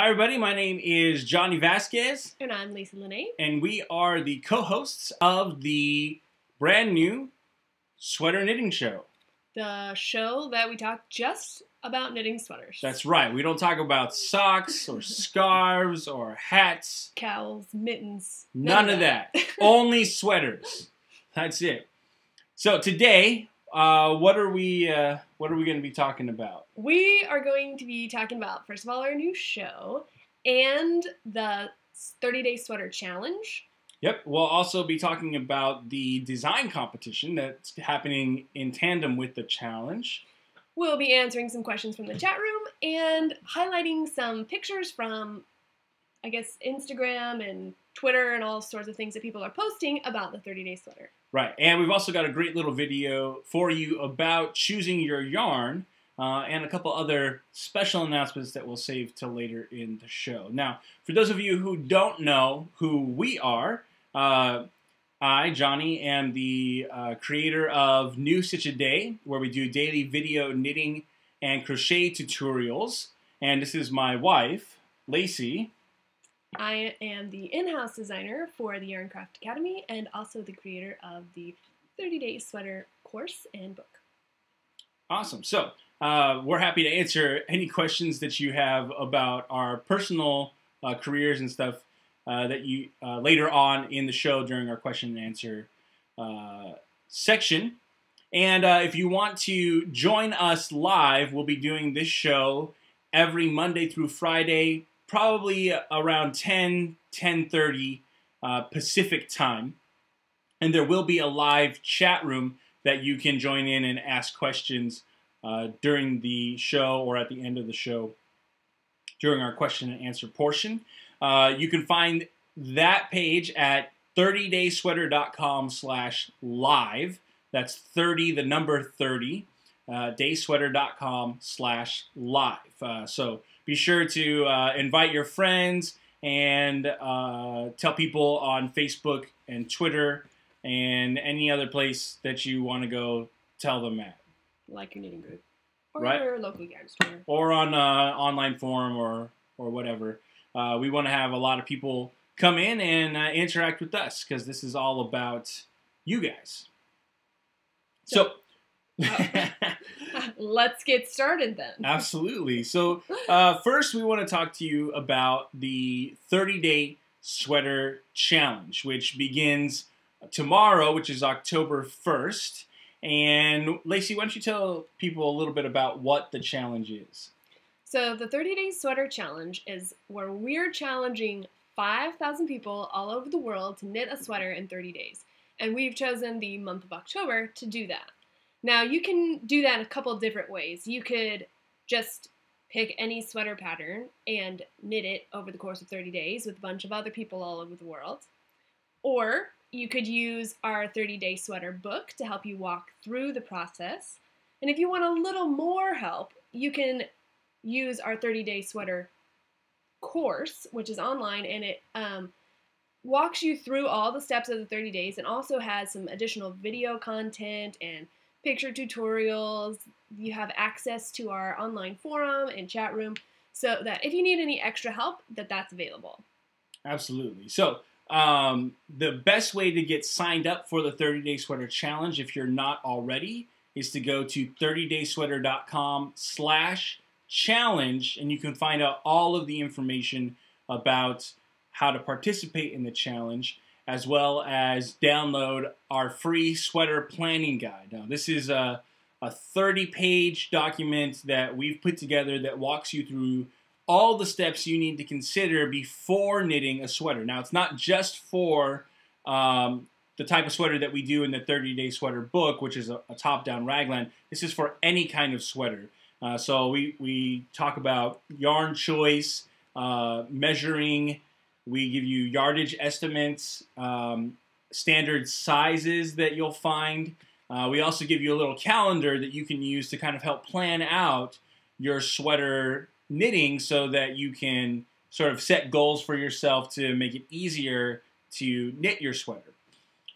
Hi, everybody. My name is Johnny Vasquez, And I'm Lisa Lene. and we are the co hosts of the brand new Sweater Knitting Show. The show that we talk just about knitting sweaters. That's right. We don't talk about socks or scarves or hats. Cowls, mittens. None, of that. Only sweaters. That's it. So today, uh, what are we? Uh, what are we going to be talking about? We are going to be talking about, first of all, our new show and the 30 Day Sweater Challenge. Yep. We'll also be talking about the design competition that's happening in tandem with the challenge. We'll be answering some questions from the chat room and highlighting some pictures from, I guess, Instagram and Twitter and all sorts of things that people are posting about the 30 Day Sweater. Right, and we've also got a great little video for you about choosing your yarn uh, and a couple other special announcements that we'll save till later in the show. Now, for those of you who don't know who we are, uh, I, Johnny, am the uh, creator of New Stitch a Day, where we do daily video knitting and crochet tutorials. And this is my wife, Lacey. I am the in-house designer for the Yarncraft Academy and also the creator of the 30 Day Sweater course and book. Awesome. So uh, we're happy to answer any questions that you have about our personal uh, careers and stuff uh, that you uh, later on in the show during our question and answer uh, section. And uh, if you want to join us live, we'll be doing this show every Monday through Friday, probably around 10, 10.30 Pacific time. And there will be a live chat room that you can join in and ask questions uh, during the show or at the end of the show during our question and answer portion. Uh, you can find that page at 30daysweater.com slash live. That's 30, the number 30, uh, daysweater.com slash live. Uh, so be sure to uh, invite your friends and uh, tell people on Facebook and Twitter and any other place that you want to go tell them at. Like your knitting group. Or Right. your local yarn store. or on uh, online forum or or whatever. Uh, we want to have a lot of people come in and uh, interact with us because this is all about you guys. So, Let's get started then. absolutely. So uh, first, we want to talk to you about the 30 day sweater challenge, which begins tomorrow, which is October 1st. And Lacey, why don't you tell people a little bit about what the challenge is? So the 30 Day Sweater Challenge is where we're challenging 5,000 people all over the world to knit a sweater in 30 days. And we've chosen the month of October to do that. Now, you can do that a couple different ways. You could just pick any sweater pattern and knit it over the course of 30 days with a bunch of other people all over the world. Or you could use our 30 Day Sweater book to help you walk through the process. And if you want a little more help, you can use our 30 Day Sweater course, which is online, and it um, walks you through all the steps of the 30 days and also has some additional video content and picture tutorials. You have access to our online forum and chat room so that if you need any extra help, that that's available. Absolutely. So, um, the best way to get signed up for the 30 Day Sweater Challenge, if you're not already, is to go to 30daysweater.com slash challenge, and you can find out all of the information about how to participate in the challenge, as well as download our free sweater planning guide. Now, this is a, a 30 page document that we've put together that walks you through all the steps you need to consider before knitting a sweater. Now, it's not just for um, the type of sweater that we do in the 30 Day Sweater book, which is a, a top down raglan. This is for any kind of sweater. Uh, so we, we talk about yarn choice, uh, measuring, we give you yardage estimates, um, standard sizes that you'll find. Uh, we also give you a little calendar that you can use to kind of help plan out your sweater knitting so that you can sort of set goals for yourself to make it easier to knit your sweater.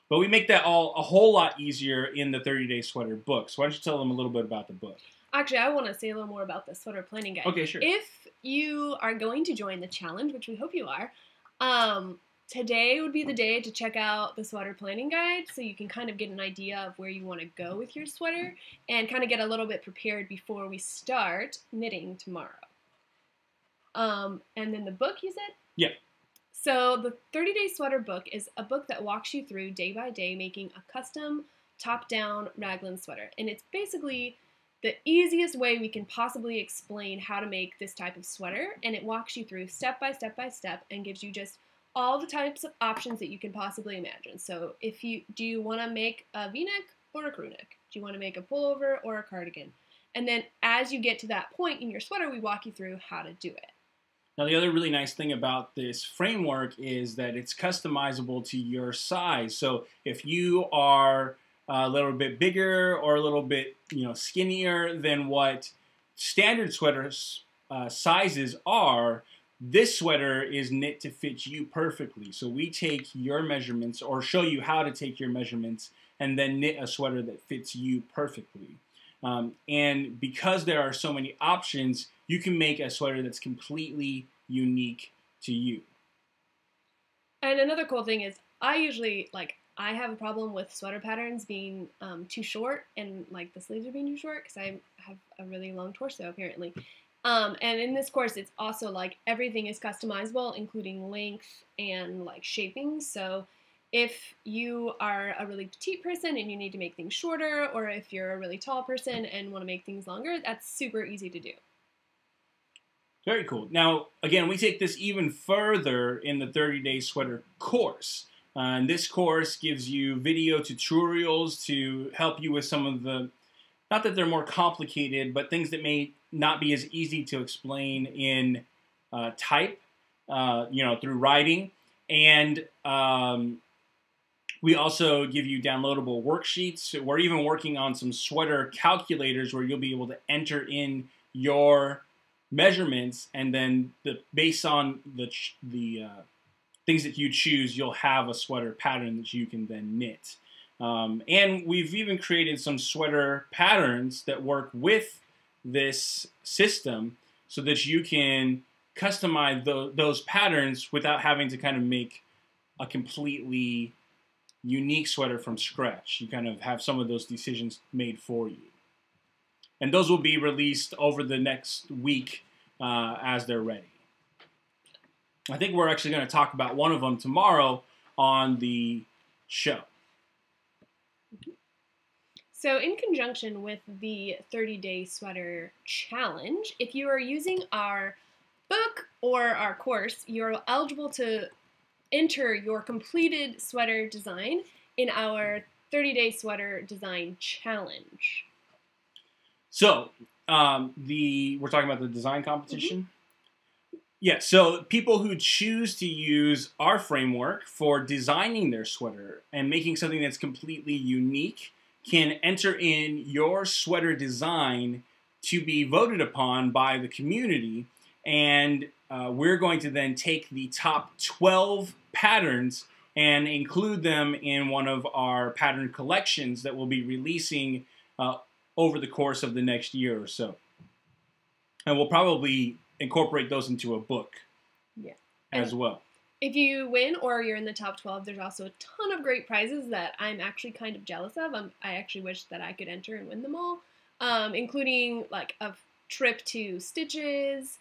But we make that all a whole lot easier in the 30 Day Sweater book. So why don't you tell them a little bit about the book? Actually, I want to say a little more about the sweater planning guide. Okay, sure. If you are going to join the challenge, which we hope you are, um, today would be the day to check out the sweater planning guide so you can kind of get an idea of where you want to go with your sweater and kind of get a little bit prepared before we start knitting tomorrow. Um, and then the book, you said? Yeah. So the 30 Day Sweater book is a book that walks you through day by day making a custom top-down raglan sweater. And it's basically the easiest way we can possibly explain how to make this type of sweater. And it walks you through step by step by step and gives you just all the types of options that you can possibly imagine. So if you do you want to make a v-neck or a crew neck? Do you want to make a pullover or a cardigan? And then as you get to that point in your sweater, we walk you through how to do it. Now, the other really nice thing about this framework is that it's customizable to your size. So if you are a little bit bigger or a little bit you know skinnier than what standard sweaters uh, sizes are, this sweater is knit to fit you perfectly. So we take your measurements or show you how to take your measurements and then knit a sweater that fits you perfectly. Um, and because there are so many options, you can make a sweater that's completely unique to you. And another cool thing is, I usually like I have a problem with sweater patterns being um, too short and like the sleeves are being too short because I have a really long torso apparently. Um, and in this course, it's also like everything is customizable, including length and like shaping. So if you are a really petite person and you need to make things shorter, or if you're a really tall person and want to make things longer, that's super easy to do. Very cool. Now, again, we take this even further in the 30 Day Sweater course. Uh, and this course gives you video tutorials to help you with some of the, not that they're more complicated, but things that may not be as easy to explain in uh, type, uh, you know, through writing. And um, we also give you downloadable worksheets. We're even working on some sweater calculators where you'll be able to enter in your measurements, and then the based on the the uh, things that you choose, you'll have a sweater pattern that you can then knit. Um, and we've even created some sweater patterns that work with this system so that you can customize the, those patterns without having to kind of make a completely unique sweater from scratch. You kind of have some of those decisions made for you. And those will be released over the next week uh, as they're ready. I think we're actually going to talk about one of them tomorrow on the show. So, in conjunction with the 30 day sweater challenge, if you are using our book or our course, you're eligible to enter your completed sweater design in our 30 day sweater design challenge. So, um, the we're talking about the design competition. Yeah, so people who choose to use our framework for designing their sweater and making something that's completely unique can enter in your sweater design to be voted upon by the community. And uh, we're going to then take the top 12 patterns and include them in one of our pattern collections that we'll be releasing uh, over the course of the next year or so. And we'll probably incorporate those into a book yeah. as and well. If you win or you're in the top 12, there's also a ton of great prizes that I'm actually kind of jealous of. I'm, I actually wish that I could enter and win them all, um, including like a trip to Stitches,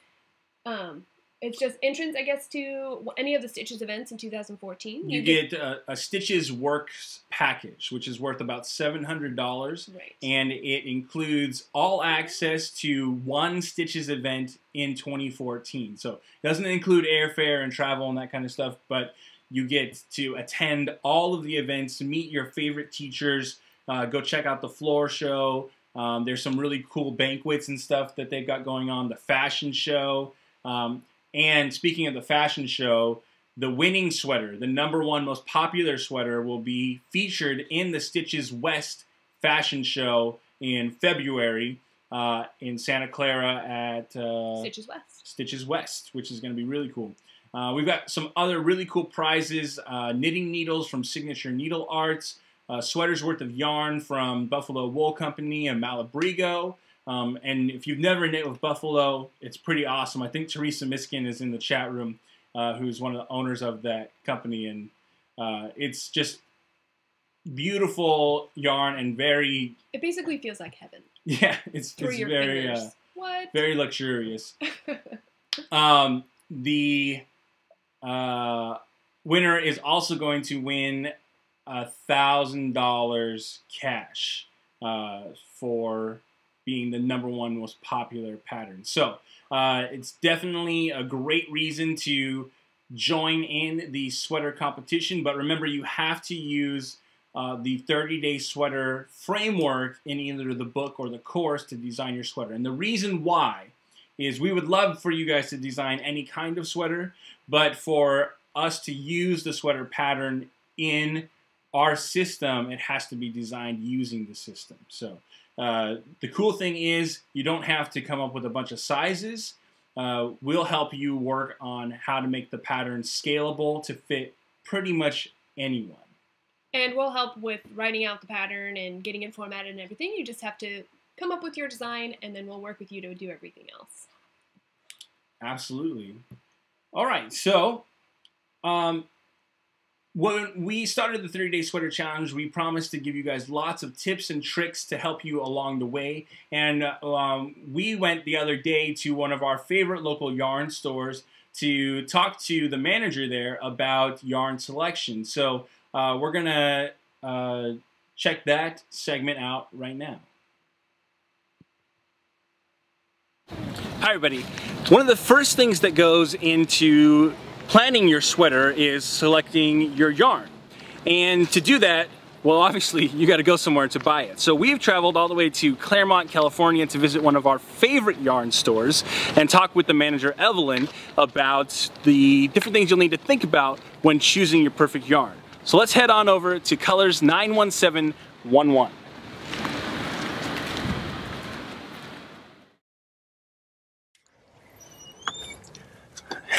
um, it's just entrance, I guess, to any of the Stitches events in 2014. You, you get, get a, a, Stitches Works package, which is worth about $700. Right. And it includes all access to one Stitches event in 2014. So it doesn't include airfare and travel and that kind of stuff, but you get to attend all of the events, meet your favorite teachers, uh, go check out the floor show. Um, there's some really cool banquets and stuff that they've got going on, the fashion show. Um, and speaking of the fashion show, the winning sweater, the number one most popular sweater, will be featured in the Stitches West fashion show in February uh, in Santa Clara at uh, Stitches West. Stitches West, which is going to be really cool. Uh, we've got some other really cool prizes uh, knitting needles from Signature Needle Arts, uh, sweaters worth of yarn from Buffalo Wool Company and Malabrigo, Um, and if you've never knit with Buffalo, it's pretty awesome. I think Teresa Miskin is in the chat room, uh, who's one of the owners of that company, and uh, it's just beautiful yarn and very It basically feels like heaven yeah, it's, through it's your very uh, what? very luxurious. Um, the uh, winner is also going to win a thousand dollars cash uh, for being the number one most popular pattern. So uh, it's definitely a great reason to join in the sweater competition. But remember, you have to use uh, the 30 day sweater framework in either the book or the course to design your sweater. And the reason why is we would love for you guys to design any kind of sweater, but for us to use the sweater pattern in our system, it has to be designed using the system. So uh, the cool thing is you don't have to come up with a bunch of sizes. Uh, we'll help you work on how to make the pattern scalable to fit pretty much anyone. And we'll help with writing out the pattern and getting it formatted and everything. You just have to come up with your design, and then we'll work with you to do everything else. Absolutely. All right. So, um, when we started the 30 Day Sweater Challenge, we promised to give you guys lots of tips and tricks to help you along the way. And um, we went the other day to one of our favorite local yarn stores to talk to the manager there about yarn selection. So, uh, we're going to uh, check that segment out right now. Hi, everybody. One of the first things that goes into planning your sweater is selecting your yarn. And to do that, well, obviously, you got to go somewhere to buy it. So we've traveled all the way to Claremont, California to visit one of our favorite yarn stores and talk with the manager, Evelyn, about the different things you'll need to think about when choosing your perfect yarn. So let's head on over to Colors 91711.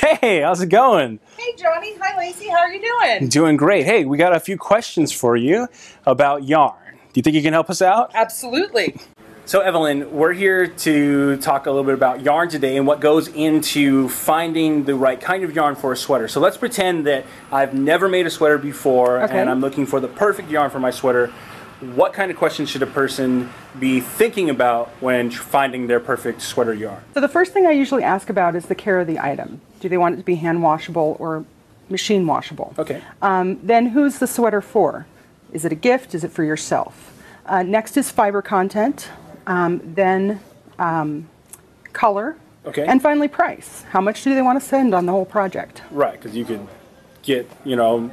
Hey, how's it going? Hey Johnny, hi Lacey, how are you doing? Doing great. Hey, we got a few questions for you about yarn. Do you think you can help us out? Absolutely. So, Evelyn, we're here to talk a little bit about yarn today and what goes into finding the right kind of yarn for a sweater. So, let's pretend that I've never made a sweater before Okay. and I'm looking for the perfect yarn for my sweater. What kind of questions should a person be thinking about when finding their perfect sweater yarn? So the first thing I usually ask about is the care of the item. Do they want it to be hand washable or machine washable? Okay. Um, then who's the sweater for? Is it a gift? Is it for yourself? Uh, next is fiber content. Um, then um, color. Okay. And finally price. How much do they want to spend on the whole project? Right, because you could get, you know,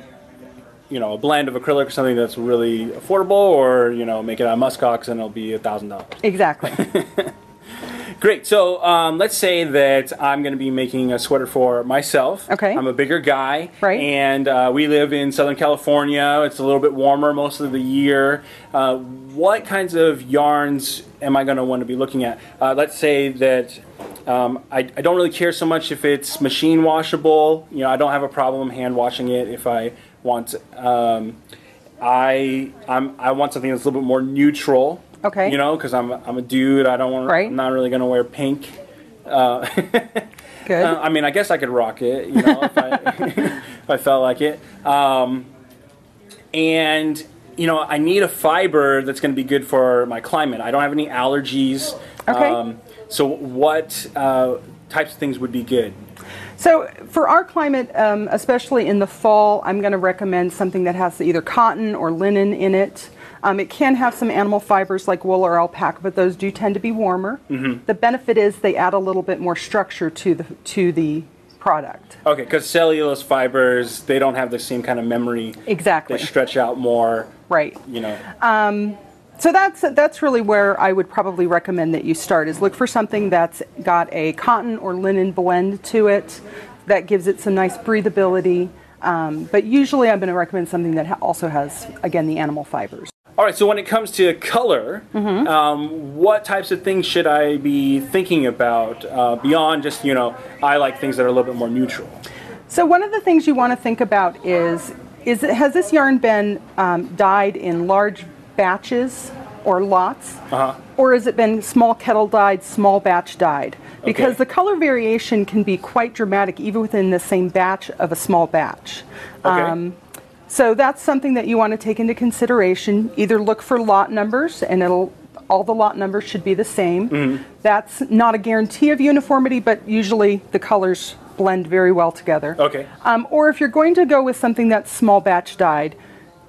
you know, a blend of acrylic or something that's really affordable, or you know, make it out of muskox and it'll be a thousand dollars. Exactly. Great. So um, let's say that I'm going to be making a sweater for myself. Okay. I'm a bigger guy. Right. And uh, we live in Southern California. It's a little bit warmer most of the year. Uh, what kinds of yarns am I going to want to be looking at? Uh, let's say that. Um, I, I don't really care so much if it's machine washable. You know, I don't have a problem hand washing it if I want. Um, I I'm, I want something that's a little bit more neutral. Okay. You know, because I'm I'm a dude. I don't want. Right. I'm not really going to wear pink. Uh, Good. uh, I mean, I guess I could rock it. You know, if I if I felt like it. Um, and you know, I need a fiber that's going to be good for my climate. I don't have any allergies. Okay. Um, so, what uh, types of things would be good? So for our climate, um, especially in the fall, I'm going to recommend something that has either cotton or linen in it. Um, it can have some animal fibers like wool or alpaca, but those do tend to be warmer. The benefit is they add a little bit more structure to the to the product. Okay, because cellulose fibers they don't have the same kind of memory. Exactly. They stretch out more. Right. You know. So that's that's really where I would probably recommend that you start is look for something that's got a cotton or linen blend to it that gives it some nice breathability. Um, but usually I'm going to recommend something that ha- also has again the animal fibers. All right. So when it comes to color, Mm-hmm. um, what types of things should I be thinking about uh, beyond just you know I like things that are a little bit more neutral. So one of the things you want to think about is is it, has this yarn been um, dyed in large batches or lots? Uh-huh. Or has it been small kettle dyed, small batch dyed? Because Okay. the color variation can be quite dramatic even within the same batch of a small batch. Okay. So that's something that you want to take into consideration. Either look for lot numbers and it'll all the lot numbers should be the same. Mm-hmm. That's not a guarantee of uniformity, but usually the colors blend very well together. Okay. Um, or if you're going to go with something that's small batch dyed,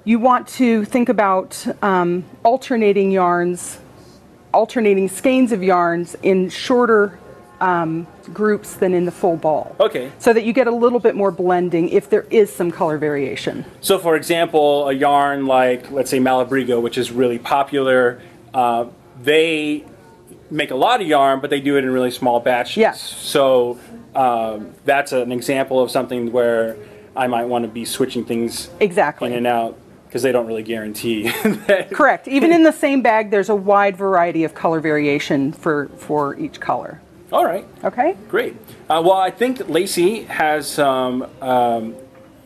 you want to think about um, alternating yarns, alternating skeins of yarns in shorter um, groups than in the full ball. Okay. So that you get a little bit more blending if there is some color variation. So, for example, a yarn like, let's say, Malabrigo, which is really popular, uh, they make a lot of yarn, but they do it in really small batches. Yes. So, um, that's an example of something where I might want to be switching things Exactly. in and out because they don't really guarantee that. Correct. Even in the same bag, there's a wide variety of color variation for, for each color. All right. Okay? Great. Uh, well, I think Lacey has some, um,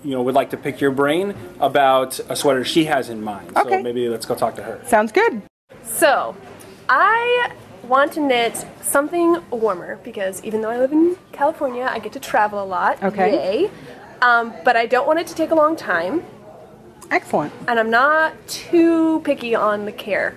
you know, would like to pick your brain about a sweater she has in mind. Okay. So maybe let's go talk to her. Sounds good. So, I want to knit something warmer because even though I live in California, I get to travel a lot. Okay. Yay. Um, but I don't want it to take a long time, Excellent. and I'm not too picky on the care.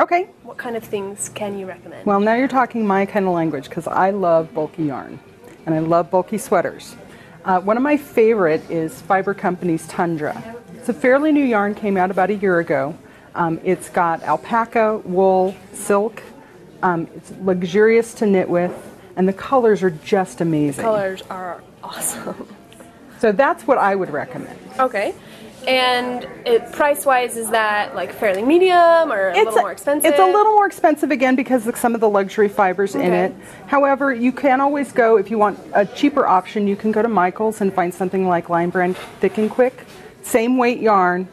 Okay. What kind of things can you recommend? Well, now you're talking my kind of language because I love bulky yarn and I love bulky sweaters. Uh, one of my favorite is Fiber Company's Tundra. It's a fairly new yarn, came out about a year ago. Um, it's got alpaca, wool, silk. Um, it's luxurious to knit with, and the colors are just amazing. The Colors are awesome. So that's what I would recommend. Okay. And it price wise, is that like fairly medium or a little more expensive? It's a little more expensive again because of some of the luxury fibers in it. However, you can always go if you want a cheaper option. You can go to Michaels and find something like Lion Brand Thick and Quick, same weight yarn,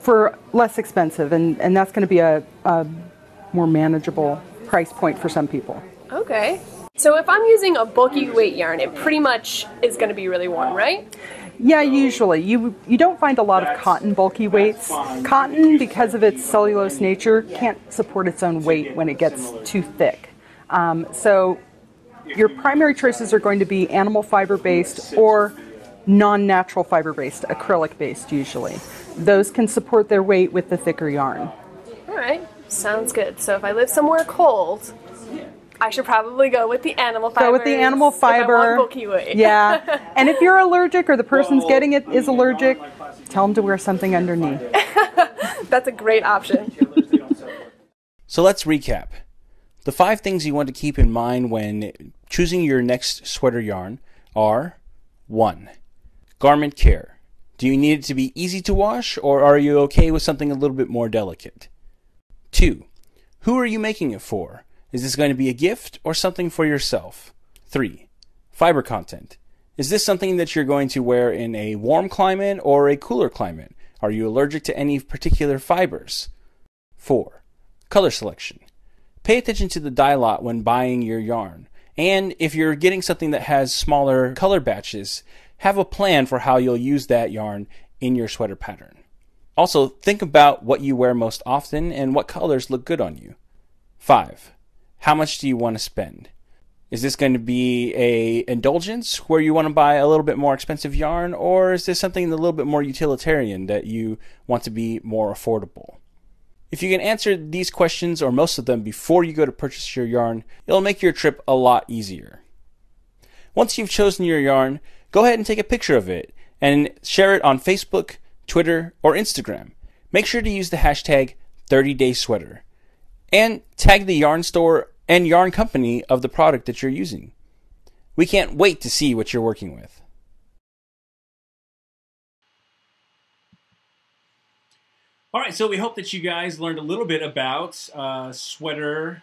for less expensive, and and that's going to be a, a more manageable price point for some people. Okay. So if I'm using a bulky weight yarn, it pretty much is going to be really warm, right? Yeah, usually you you don't find a lot of cotton bulky weights. Cotton, because of its cellulose nature, can't support its own weight when it gets too thick. Um, so your primary choices are going to be animal fiber based or non-natural fiber based, acrylic based usually. Those can support their weight with the thicker yarn. All right. Sounds good. So if I live somewhere cold, I should probably go with the animal fiber. Go with the animal fiber. bulky. Yeah, and if you're allergic or the person's getting it is allergic, tell them to wear something underneath. That's a great option. So let's recap. The five things you want to keep in mind when choosing your next sweater yarn are 1. Garment care. Do you need it to be easy to wash or are you okay with something a little bit more delicate? 2. Who are you making it for? Is this going to be a gift or something for yourself? 3. Fiber content. Is this something that you're going to wear in a warm climate or a cooler climate? Are you allergic to any particular fibers? 4. Color selection. Pay attention to the dye lot when buying your yarn. And if you're getting something that has smaller color batches, have a plan for how you'll use that yarn in your sweater pattern. Also, think about what you wear most often and what colors look good on you. 5. How much do you want to spend? Is this going to be a indulgence where you want to buy a little bit more expensive yarn or is this something a little bit more utilitarian that you want to be more affordable? If you can answer these questions or most of them before you go to purchase your yarn, it'll make your trip a lot easier. Once you've chosen your yarn, go ahead and take a picture of it and share it on Facebook, Twitter, or Instagram. Make sure to use the hashtag 30daysweater and tag the yarn store and yarn company of the product that you're using. We can't wait to see what you're working with. All right, so we hope that you guys learned a little bit about uh, sweater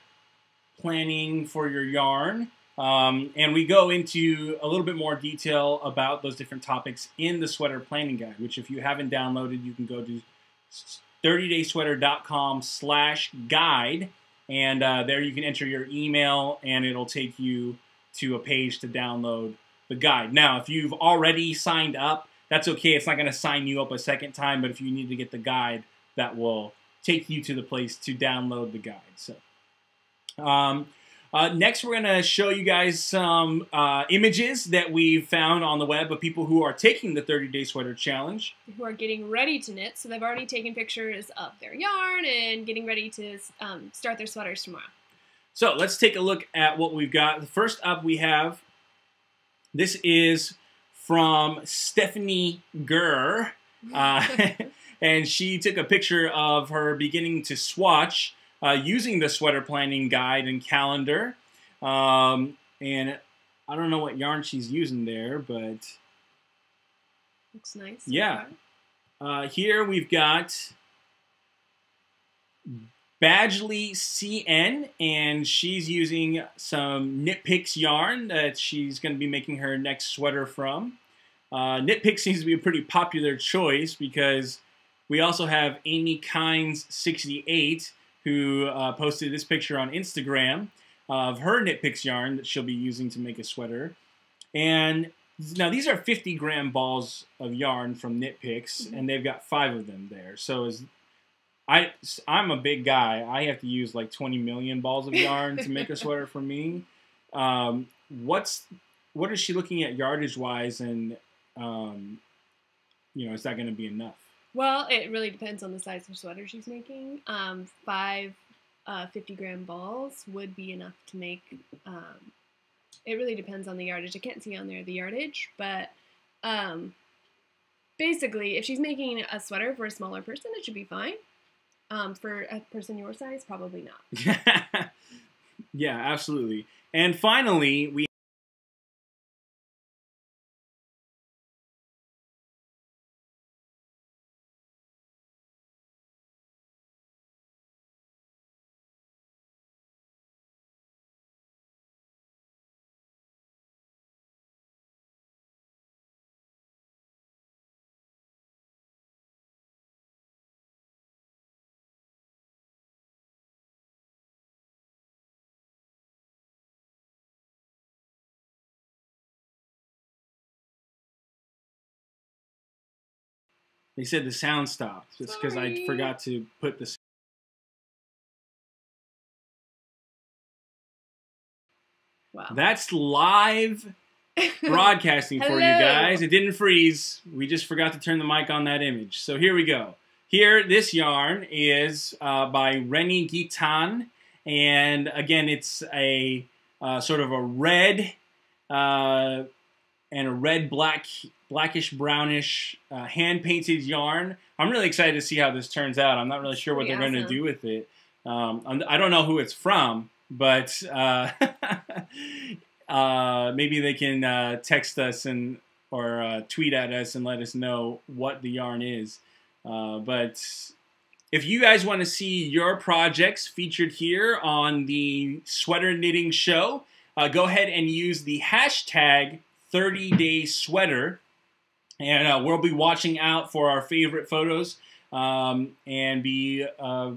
planning for your yarn. Um, and we go into a little bit more detail about those different topics in the sweater planning guide, which if you haven't downloaded, you can go to 30daysweater.com slash guide. And uh, there you can enter your email and it'll take you to a page to download the guide. Now, if you've already signed up, that's okay. It's not going to sign you up a second time, but if you need to get the guide, that will take you to the place to download the guide. So, um, uh, next, we're going to show you guys some uh, images that we found on the web of people who are taking the 30 Day Sweater Challenge. Who are getting ready to knit. So they've already taken pictures of their yarn and getting ready to um, start their sweaters tomorrow. So let's take a look at what we've got. First up, we have this is from Stephanie Gurr. Uh, and she took a picture of her beginning to swatch uh, using the sweater planning guide and calendar. Um, and I don't know what yarn she's using there, but looks nice. Yeah. Uh, here we've got Badgley CN, and she's using some Knit Picks yarn that she's going to be making her next sweater from. Uh, Knit Picks seems to be a pretty popular choice because we also have Amy Kynes68 who uh, posted this picture on Instagram of her Knit Picks yarn that she'll be using to make a sweater. And now these are 50 gram balls of yarn from Knit Picks, mm-hmm. and they've got five of them there. So as I I'm a big guy. I have to use like 20 million balls of yarn to make a sweater for me. Um, what's what is she looking at yardage wise, and um, you know, is that going to be enough? Well, it really depends on the size of sweater she's making. Um, five uh, 50 gram balls would be enough to make. Um, it really depends on the yardage. I can't see on there the yardage, but um, basically, if she's making a sweater for a smaller person, it should be fine. Um, for a person your size, probably not. yeah, absolutely. And finally, we They said the sound stopped just because I forgot to put the. Wow. That's live broadcasting for you guys. It didn't freeze. We just forgot to turn the mic on that image. So here we go. Here, this yarn is uh, by Rennie Guitan. And again, it's a uh, sort of a red uh, and a red black blackish brownish uh, hand painted yarn. I'm really excited to see how this turns out. I'm not really sure what they're awesome. going to do with it. Um, I don't know who it's from, but uh, uh, maybe they can uh, text us and or uh, tweet at us and let us know what the yarn is. Uh, but if you guys want to see your projects featured here on the Sweater Knitting Show, go ahead and use the hashtag 30 day sweater. And uh, we'll be watching out for our favorite photos um, and be uh,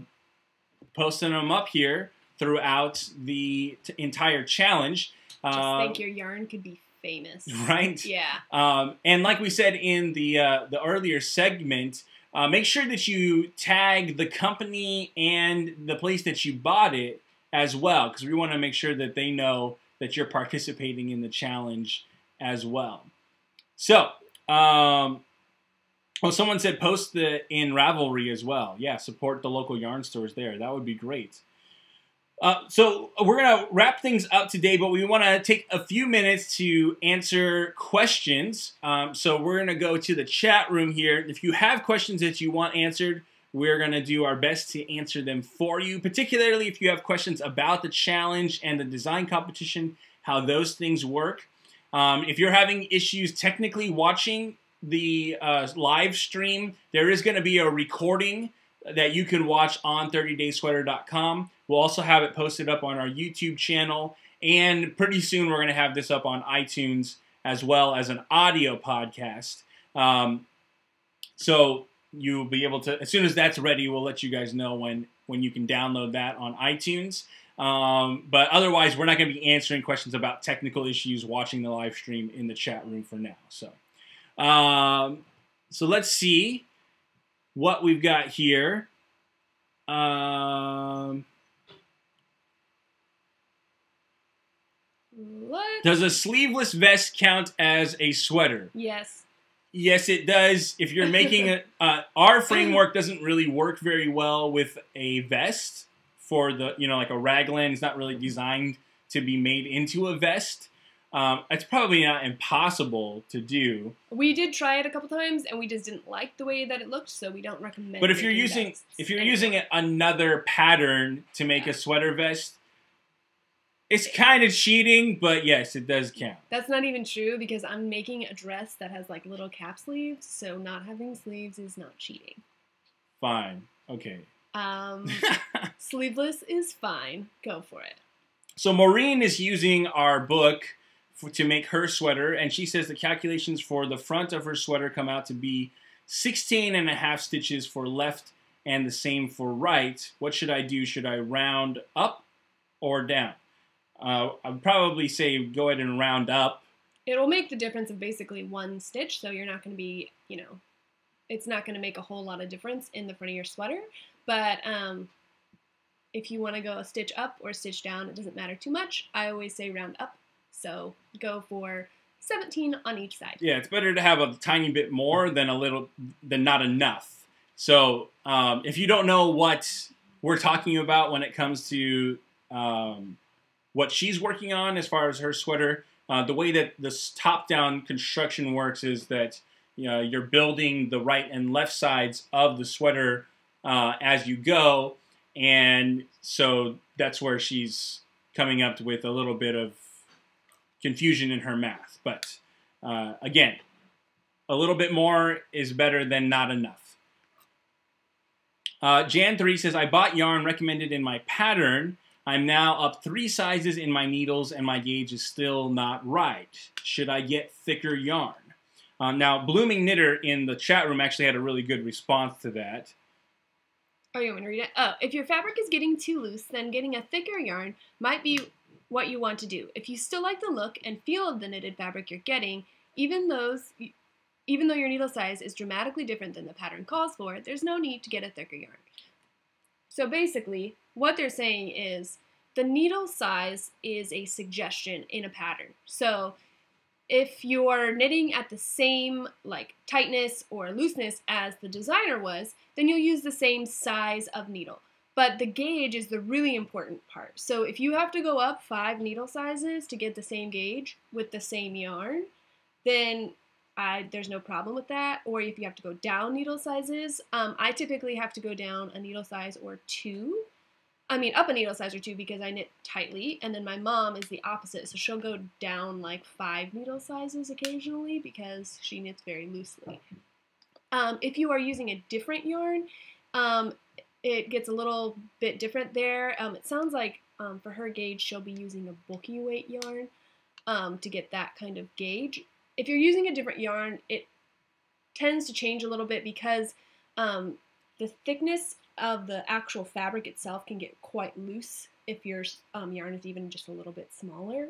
posting them up here throughout the t- entire challenge. Just uh, think your yarn could be famous. Right? Yeah. Um, and like we said in the, uh, the earlier segment, uh, make sure that you tag the company and the place that you bought it as well, because we want to make sure that they know that you're participating in the challenge as well. So, um, oh, someone said post the in Ravelry as well. Yeah, support the local yarn stores there. That would be great. Uh, so we're gonna wrap things up today, but we want to take a few minutes to answer questions. Um, so we're gonna go to the chat room here. If you have questions that you want answered, we're gonna do our best to answer them for you. Particularly if you have questions about the challenge and the design competition, how those things work. Um, if you're having issues technically watching the uh, live stream, there is going to be a recording that you can watch on 30daysweater.com. We'll also have it posted up on our YouTube channel, and pretty soon we're going to have this up on iTunes as well as an audio podcast. Um, so you'll be able to, as soon as that's ready, we'll let you guys know when when you can download that on iTunes. Um, but otherwise, we're not going to be answering questions about technical issues watching the live stream in the chat room for now. So, um, so let's see what we've got here. Um, What? does a sleeveless vest count as a sweater? yes. Yes, it does. If you're making a, uh, our framework doesn't really work very well with a vest for the, you know, like a raglan is not really designed to be made into a vest. Um, it's probably not impossible to do. We did try it a couple times, and we just didn't like the way that it looked, so we don't recommend. But if you're using if you're anymore. using another pattern to make a sweater vest, it's kind of cheating, but yes, it does count. That's not even true because I'm making a dress that has like little cap sleeves, so not having sleeves is not cheating. Fine. Okay. Um, sleeveless is fine. Go for it. So Maureen is using our book for, to make her sweater, and she says the calculations for the front of her sweater come out to be 16 and a half stitches for left and the same for right. What should I do? Should I round up or down? Uh, I'd probably say go ahead and round up. It will make the difference of basically one stitch, so you're not going to be, you know, it's not going to make a whole lot of difference in the front of your sweater. But um, if you want to go a stitch up or stitch down, it doesn't matter too much. I always say round up, so go for 17 on each side. Yeah, it's better to have a tiny bit more than a little than not enough. So um, if you don't know what we're talking about when it comes to um, what she's working on as far as her sweater, uh, the way that this top-down construction works is that you know, you're building the right and left sides of the sweater uh, as you go, and so that's where she's coming up with a little bit of confusion in her math. But uh, again, a little bit more is better than not enough. Uh, Jan3 says, I bought yarn recommended in my pattern. I'm now up three sizes in my needles and my gauge is still not right. Should I get thicker yarn? Uh, now, Blooming Knitter in the chat room actually had a really good response to that. Oh, you want me to read it? Oh, if your fabric is getting too loose, then getting a thicker yarn might be what you want to do. If you still like the look and feel of the knitted fabric you're getting, even those even though your needle size is dramatically different than the pattern calls for, there's no need to get a thicker yarn. So basically, what they're saying is the needle size is a suggestion in a pattern. So if you're knitting at the same like tightness or looseness as the designer was, then you'll use the same size of needle. But the gauge is the really important part. So if you have to go up five needle sizes to get the same gauge with the same yarn, then I, there's no problem with that. Or if you have to go down needle sizes, um, I typically have to go down a needle size or two. I mean, up a needle size or two because I knit tightly, and then my mom is the opposite, so she'll go down like five needle sizes occasionally because she knits very loosely. Um, if you are using a different yarn, um, it gets a little bit different there. Um, it sounds like um, for her gauge, she'll be using a bulky weight yarn um, to get that kind of gauge. If you're using a different yarn, it tends to change a little bit because um, the thickness of the actual fabric itself can get quite loose if your um, yarn is even just a little bit smaller.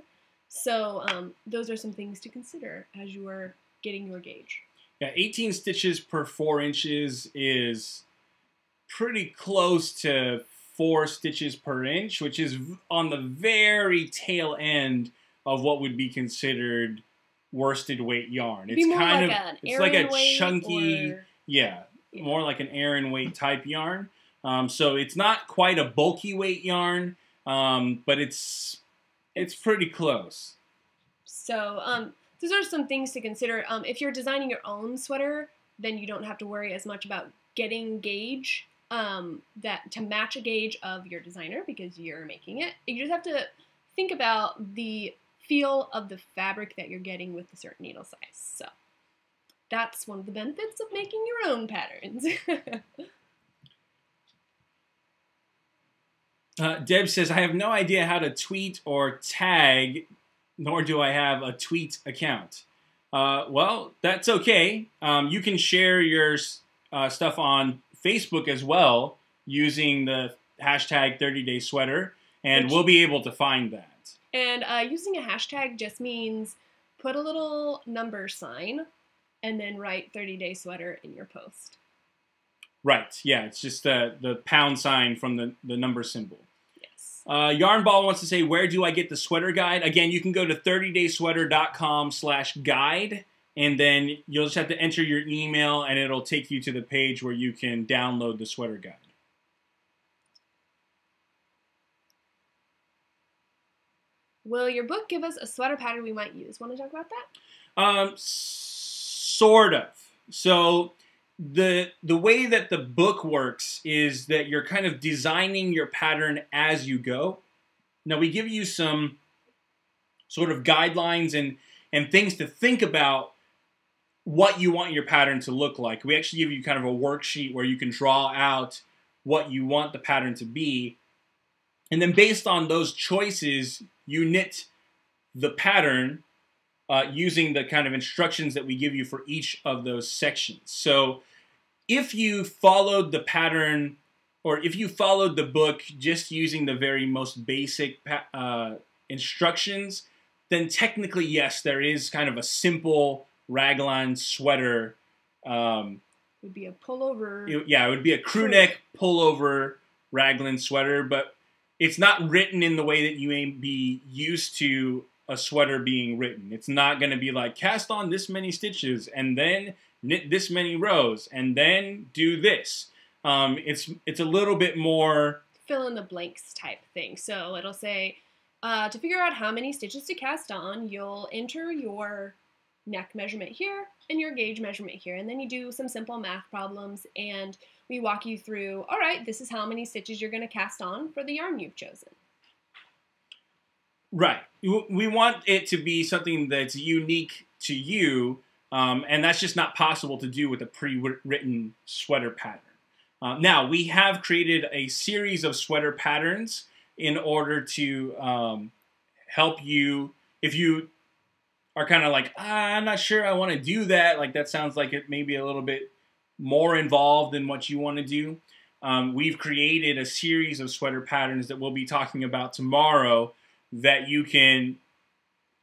So um, those are some things to consider as you are getting your gauge. Yeah, 18 stitches per four inches is pretty close to four stitches per inch, which is on the very tail end of what would be considered worsted weight yarn. It's kind like of it's like a chunky, or- yeah, Yeah. more like an Aran weight type yarn. Um, so it's not quite a bulky weight yarn, um, but it's it's pretty close. So um, those are some things to consider. Um, if you're designing your own sweater, then you don't have to worry as much about getting gauge um, that to match a gauge of your designer because you're making it. You just have to think about the feel of the fabric that you're getting with a certain needle size. So that's one of the benefits of making your own patterns. Uh, Deb says, I have no idea how to tweet or tag, nor do I have a tweet account. Uh, well, that's okay. Um, you can share your uh, stuff on Facebook as well using the hashtag 30 day sweater, and Which- we'll be able to find that. and uh, using a hashtag just means put a little number sign and then write 30 day sweater in your post. Right. Yeah. It's just the the pound sign from the the number symbol. Yes. Uh, Yarnball wants to say, where do I get the sweater guide? Again, you can go to 30daysweater.com slash guide, and then you'll just have to enter your email, and it'll take you to the page where you can download the sweater guide. Will your book give us a sweater pattern we might use? Want to talk about that? Um, sort of. So the the way that the book works is that you're kind of designing your pattern as you go. Now we give you some sort of guidelines and and things to think about what you want your pattern to look like. We actually give you kind of a worksheet where you can draw out what you want the pattern to be. And then based on those choices, you knit the pattern uh, using the kind of instructions that we give you for each of those sections. So if you followed the pattern or if you followed the book just using the very most basic uh, instructions, then technically, yes, there is kind of a simple raglan sweater. Um, would be a pullover. It, yeah, it would be a crew neck pullover raglan sweater, but it's not written in the way that you may be used to a sweater being written. It's not going to be like cast on this many stitches and then knit this many rows and then do this. Um, it's it's a little bit more fill in the blanks type thing. So it'll say uh, to figure out how many stitches to cast on, you'll enter your neck measurement here and your gauge measurement here, and then you do some simple math problems and we walk you through. All right, this is how many stitches you're going to cast on for the yarn you've chosen. Right. We want it to be something that's unique to you, um, and that's just not possible to do with a pre-written sweater pattern. Uh, now, we have created a series of sweater patterns in order to um, help you, if you are kind of like, ah, I'm not sure I want to do that, like that sounds like it may be a little bit more involved than what you want to do. Um, we've created a series of sweater patterns that we'll be talking about tomorrow that you can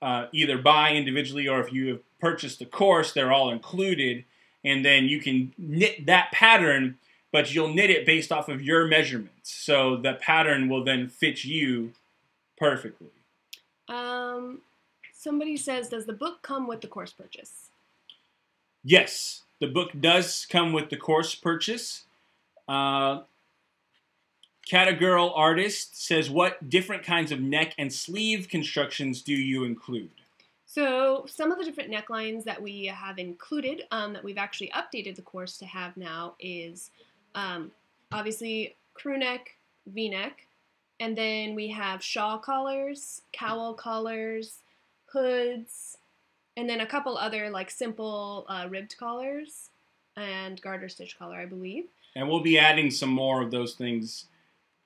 uh, either buy individually or if you have purchased the course, they're all included. And then you can knit that pattern, but you'll knit it based off of your measurements. So the pattern will then fit you perfectly. Um, somebody says, does the book come with the course purchase? Yes, the book does come with the course purchase. Uh, Catagirl artist says, what different kinds of neck and sleeve constructions do you include? So some of the different necklines that we have included, um, that we've actually updated the course to have now is um, obviously crew neck, v-neck, and then we have shawl collars, cowl collars, hoods, and then a couple other like simple uh, ribbed collars and garter stitch collar, I believe. And we'll be adding some more of those things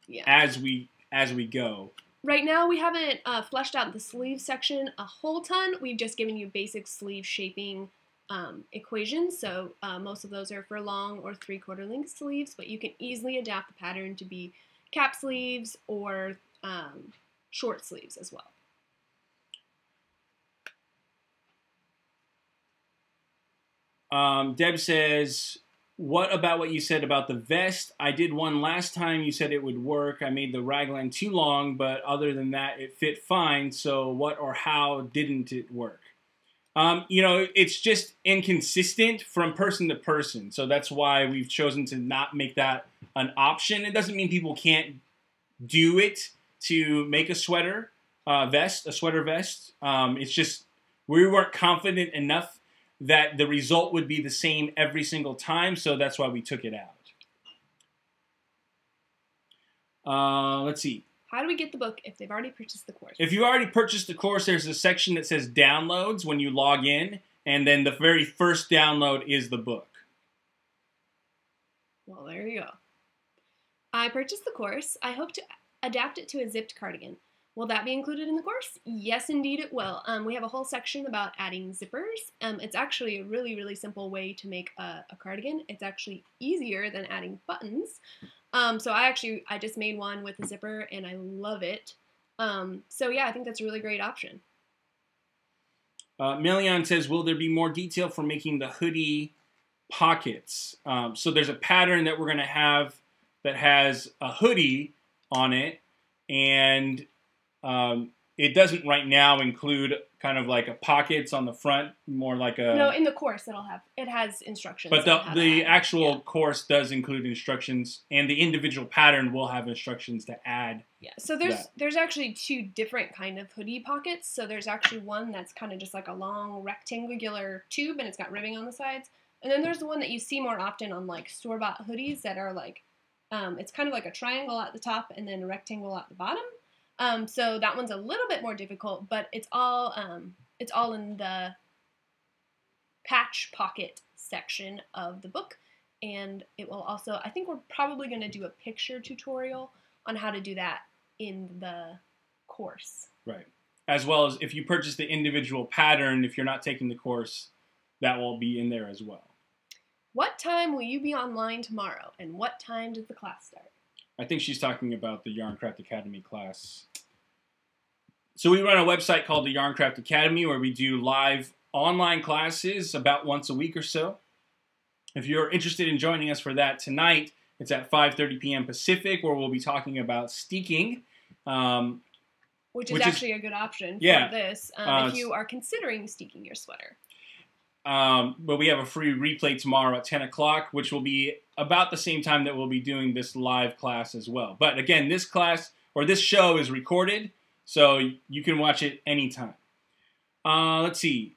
yeah. as we as we go. Right now, we haven't uh, fleshed out the sleeve section a whole ton. We've just given you basic sleeve shaping um, equations. So uh, most of those are for long or three quarter length sleeves, but you can easily adapt the pattern to be cap sleeves or um, short sleeves as well. Um, Deb says, what about what you said about the vest? I did one last time. You said it would work. I made the raglan too long, but other than that, it fit fine. So, what or how didn't it work? Um, you know, it's just inconsistent from person to person. So that's why we've chosen to not make that an option. It doesn't mean people can't do it to make a sweater uh, vest, a sweater vest. Um, it's just we weren't confident enough that the result would be the same every single time, so that's why we took it out. Uh, let's see. How do we get the book if they've already purchased the course? If you already purchased the course, there's a section that says downloads when you log in, and then the very first download is the book. Well, there you go. I purchased the course. I hope to adapt it to a zipped cardigan. Will that be included in the course? Yes, indeed it will. Um, we have a whole section about adding zippers. Um, it's actually a really, really simple way to make a, a cardigan. It's actually easier than adding buttons. Um, so I actually, I just made one with a zipper and I love it. Um, so yeah, I think that's a really great option. Uh, says, will there be more detail for making the hoodie pockets. Um, so there's a pattern that we're going to have that has a hoodie on it, and um, it doesn't right now include kind of like a pockets on the front, more like a. no, in the course it'll have it has instructions. but the on how to the actual Yeah. course does include instructions, and the individual pattern will have instructions to add. Yeah, so there's that. there's actually two different kind of hoodie pockets. So there's actually one that's kind of just like a long rectangular tube and it's got ribbing on the sides. And then there's the one that you see more often on like store bought hoodies that are like um, it's kind of like a triangle at the top and then a rectangle at the bottom. Um, so that one's a little bit more difficult, but it's all um, it's all in the patch pocket section of the book. And it will also I think we're probably gonna do a picture tutorial on how to do that in the course. Right. As well as if you purchase the individual pattern, if you're not taking the course, that will be in there as well. What time will you be online tomorrow, and what time does the class start? I think she's talking about the Yarn Craft Academy class. So we run a website called the Yarn Craft Academy where we do live online classes about once a week or so. If you're interested in joining us for that tonight, it's at 5:30 p.m. Pacific, where we'll be talking about steeking. Um, Which is Which is- actually a good option Yeah. for this um, Uh, if you are considering steeking your sweater. Um, but we have a free replay tomorrow at 10 o'clock, which will be about the same time that we'll be doing this live class as well. But again, this class or this show is recorded, so you can watch it anytime. Uh, let's see.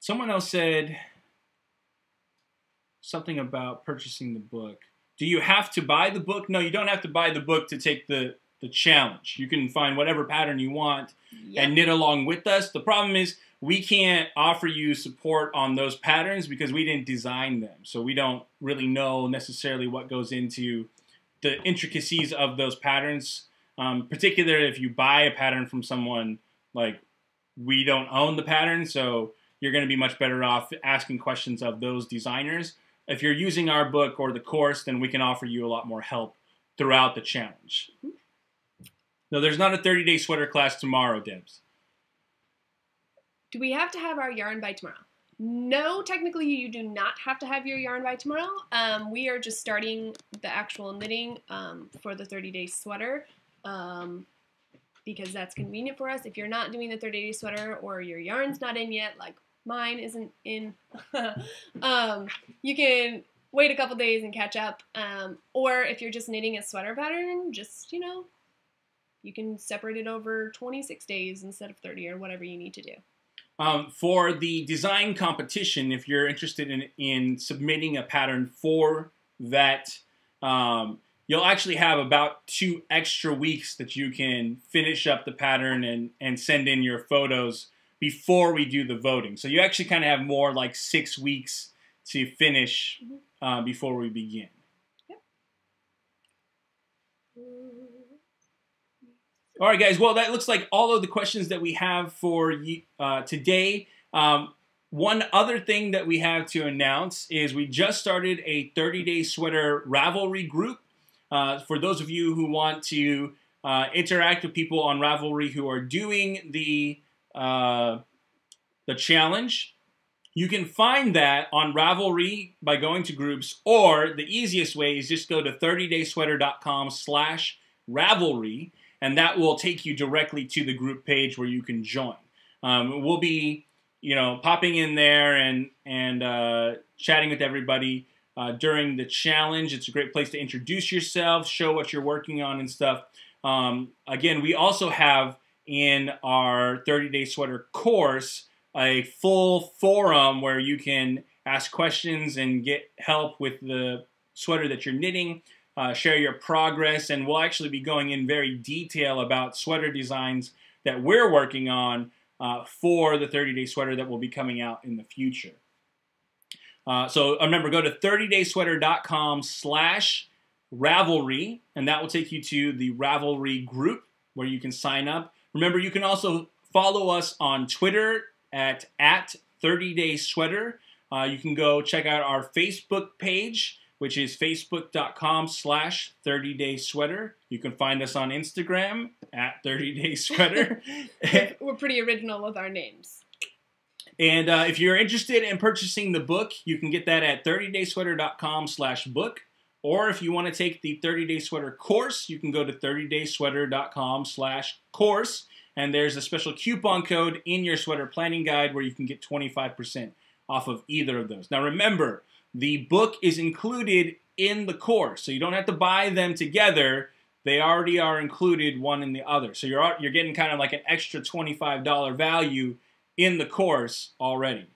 Someone else said something about purchasing the book. Do you have to buy the book? No, you don't have to buy the book to take the, the challenge. You can find whatever pattern you want Yep. and knit along with us. The problem is we can't offer you support on those patterns because we didn't design them. So we don't really know necessarily what goes into the intricacies of those patterns. Um, particularly if you buy a pattern from someone like we don't own the pattern, so you're going to be much better off asking questions of those designers. If you're using our book or the course, then we can offer you a lot more help throughout the challenge. No, there's not a 30 day sweater class tomorrow, Debs. Do we have to have our yarn by tomorrow? No, technically you do not have to have your yarn by tomorrow. Um, we are just starting the actual knitting um, for the 30 day sweater um, because that's convenient for us. If you're not doing the 30 day sweater or your yarn's not in yet, like mine isn't in, um, you can wait a couple days and catch up. Um, or if you're just knitting a sweater pattern, just, you know, you can separate it over 26 days instead of 30 or whatever you need to do. Um, for the design competition, if you're interested in, in submitting a pattern for that, um, you'll actually have about two extra weeks that you can finish up the pattern and, and send in your photos before we do the voting. So you actually kind of have more like six weeks to finish Mhm. uh, before we begin. All right, guys. Well, that looks like all of the questions that we have for uh, today. Um, one other thing that we have to announce is we just started a 30 day sweater Ravelry group. Uh, for those of you who want to uh, interact with people on Ravelry who are doing the uh, the challenge, you can find that on Ravelry by going to groups, or the easiest way is just go to 30daysweater.com slash Ravelry, and that will take you directly to the group page where you can join. Um, we'll be, you know, popping in there and and uh, chatting with everybody uh, during the challenge. It's a great place to introduce yourself, show what you're working on, and stuff. Um, again, we also have in our 30 Day Sweater course a full forum where you can ask questions and get help with the sweater that you're knitting uh, share your progress, and we'll actually be going in very detail about sweater designs that we're working on uh, for the 30 day sweater that will be coming out in the future. Uh, so remember, go to 30daysweater.com slash Ravelry, and that will take you to the Ravelry group where you can sign up. Remember, you can also follow us on Twitter at, at 30daysweater. Uh, you can go check out our Facebook page which is facebook.com slash 30 day sweater. You can find us on Instagram at 30 day sweater. We're pretty original with our names. And uh, if you're interested in purchasing the book, you can get that at 30daysweater.com slash book. Or if you want to take the 30 Day Sweater course, you can go to 30daysweater.com slash course. And there's a special coupon code in your sweater planning guide where you can get 25% off of either of those. Now remember, the book is included in the course, so you don't have to buy them together. They already are included one in the other. So you're you're getting kind of like an extra $25 value in the course already.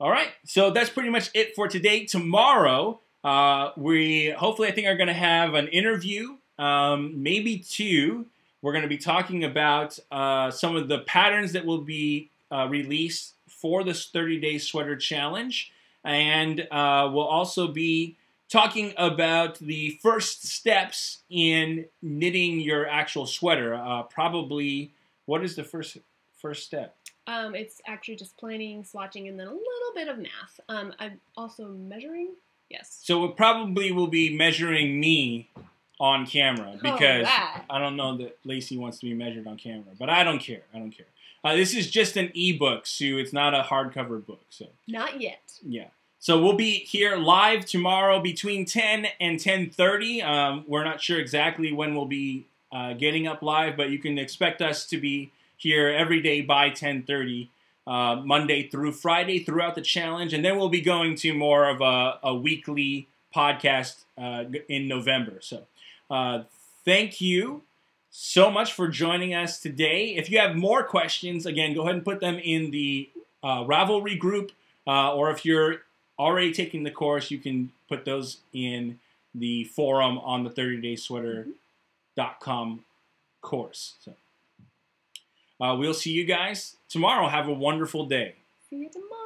All right, so that's pretty much it for today. Tomorrow, uh, we hopefully I think are going to have an interview, um, maybe two. We're going to be talking about uh, some of the patterns that will be uh, released for this 30 day sweater challenge, and uh, we'll also be talking about the first steps in knitting your actual sweater. Uh, probably, what is the first first step? Um, it's actually just planning, swatching, and then a little bit of math. Um, I'm also measuring. Yes. So it probably will be measuring me on camera Oh, because that. I don't know that Lacey wants to be measured on camera, but I don't care. I don't care. Uh, this is just an ebook, Sue. It's not a hardcover book, so Not yet. yeah. So we'll be here live tomorrow between 10 and 10:30. Um, we're not sure exactly when we'll be uh, getting up live, but you can expect us to be here every day by 10:30, uh, Monday through Friday throughout the challenge, and then we'll be going to more of a, a weekly podcast uh, in November. So uh, thank you so much for joining us today. If you have more questions, again, go ahead and put them in the uh, Ravelry group, uh, or if you're already taking the course, you can put those in the forum on the 30daysweater.com course. So uh, we'll see you guys tomorrow. Have a wonderful day. See you tomorrow.